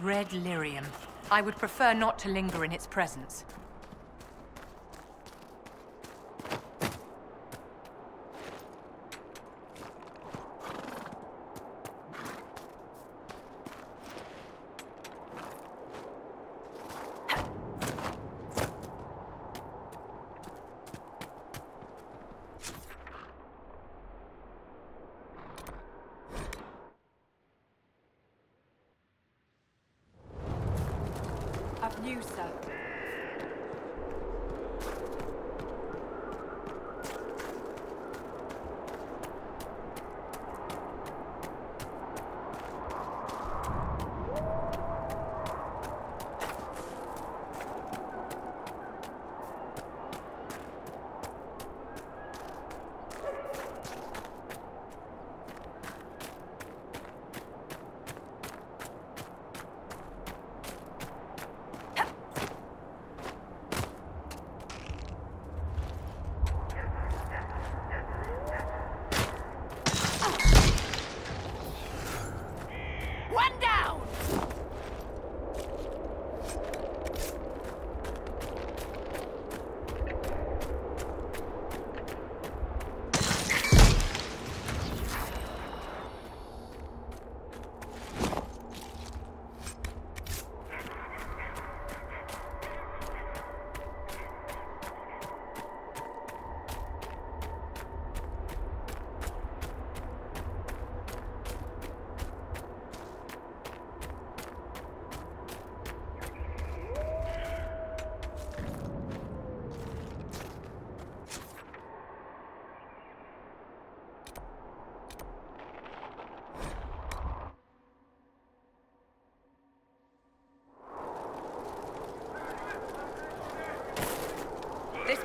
Red lyrium. I would prefer not to linger in its presence. News, sir.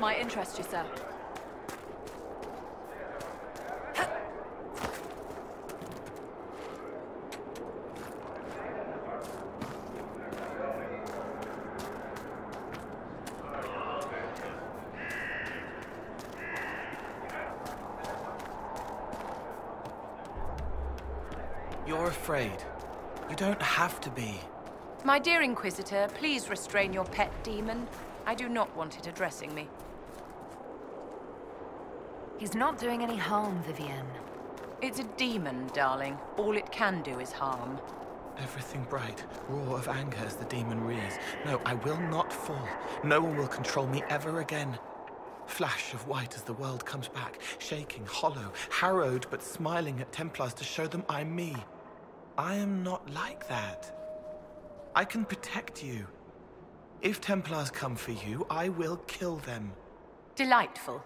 Might interest you, sir. You're afraid. You don't have to be. My dear Inquisitor, please restrain your pet demon. I do not want it addressing me. He's not doing any harm, Vivienne. It's a demon, darling. All it can do is harm. Everything bright, roar of anger as the demon rears. No, I will not fall. No one will control me ever again. Flash of white as the world comes back, shaking, hollow, harrowed but smiling at Templars to show them I'm me. I am not like that. I can protect you. If Templars come for you, I will kill them. Delightful.